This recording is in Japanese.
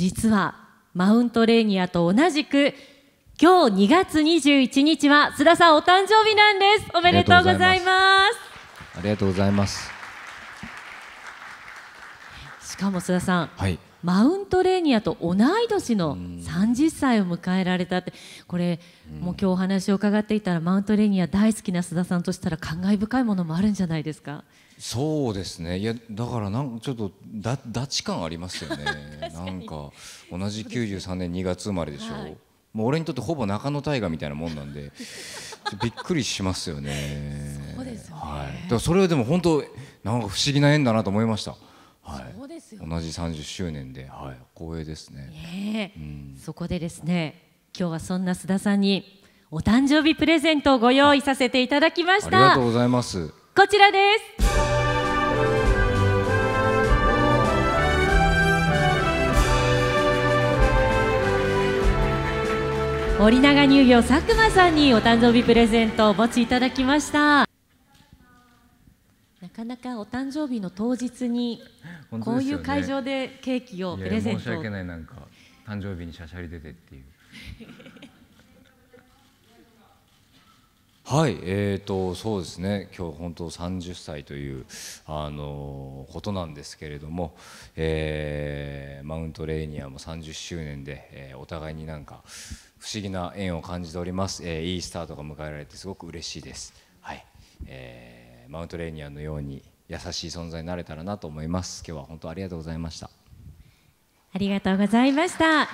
実はマウントレーニアと同じく今日2月21日は須田さんお誕生日なんです。おめでとうございます。ありがとうございます。かも須田さん、はい。マウントレーニアと同い年の30歳を迎えられたって。これもう今日お話を伺っていたらマウントレーニア大好きな須田さんとしたら感慨深いものもあるんじゃないですか？そうですね。いやだからなんちょっとだダチ感ありますよね。なんか同じ93年2月生まれでしょ、はい、もう俺にとってほぼ中野大河みたいなもんなんで びっくりしますよね。そうですよね、はい、だからそれはでも本当なんか不思議な縁だなと思いました。はい、ですよ、同じ30周年で、はい、光栄ですね。ねうん、そこでですね、今日はそんな須田さんにお誕生日プレゼントをご用意させていただきました。ありがとうございます。こちらです。森永乳業佐久間さんにお誕生日プレゼントをお持ちいただきました。なかなかお誕生日の当日にこういう会場でケーキをプレゼント、申し訳ない。なんか誕生日にしゃしゃり出てっていう。はいえーとそうですね。今日本当30歳というあのことなんですけれども、えー、マウントレーニアも30周年で、えー、お互いになんか不思議な縁を感じております、えー、いいスタートが迎えられてすごく嬉しいです。はい、えーマウントレーニアのように優しい存在になれたらなと思います。今日は本当ありがとうございました。ありがとうございました。